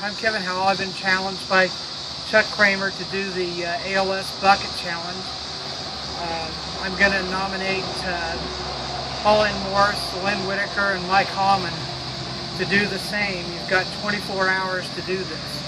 I'm Kevin Howell. I've been challenged by Chuck Kramer to do the uh, ALS Bucket Challenge. Uh, I'm going to nominate uh, Pauline Morris, Lynn Whitaker, and Mike Hallman to do the same. You've got 24 hours to do this.